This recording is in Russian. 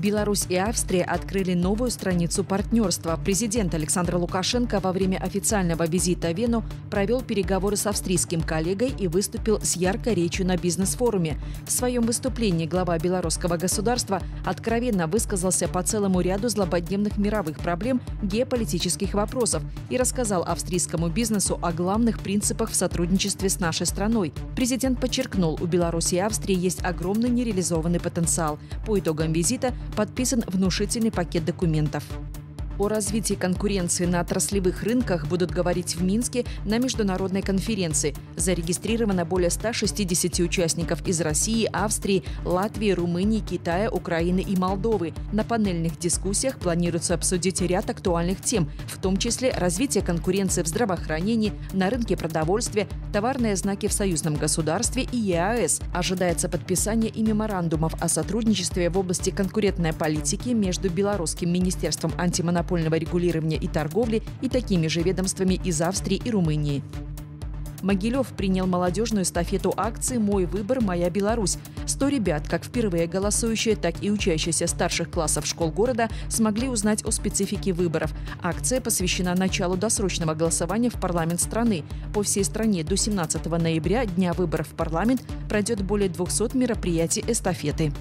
Беларусь и Австрия открыли новую страницу партнерства. Президент Александр Лукашенко во время официального визита в Вену провел переговоры с австрийским коллегой и выступил с яркой речью на бизнес-форуме. В своем выступлении глава белорусского государства откровенно высказался по целому ряду злободневных мировых проблем геополитических вопросов и рассказал австрийскому бизнесу о главных принципах в сотрудничестве с нашей страной. Президент подчеркнул, у Беларуси и Австрии есть огромный нереализованный потенциал. По итогам визита подписан внушительный пакет документов. О развитии конкуренции на отраслевых рынках будут говорить в Минске на международной конференции. Зарегистрировано более 160 участников из России, Австрии, Латвии, Румынии, Китая, Украины и Молдовы. На панельных дискуссиях планируется обсудить ряд актуальных тем, в том числе развитие конкуренции в здравоохранении, на рынке продовольствия, товарные знаки в союзном государстве и ЕАЭС. Ожидается подписание и меморандумов о сотрудничестве в области конкурентной политики между Белорусским министерством антимонопольного антимонопольного регулирования и торговли и такими же ведомствами из Австрии и Румынии. Могилев принял молодежную эстафету акции «Мой выбор. Моя Беларусь». Сто ребят, как впервые голосующие, так и учащиеся старших классов школ города, смогли узнать о специфике выборов. Акция посвящена началу досрочного голосования в парламент страны. По всей стране до 17 ноября, дня выборов в парламент, пройдет более 200 мероприятий эстафеты.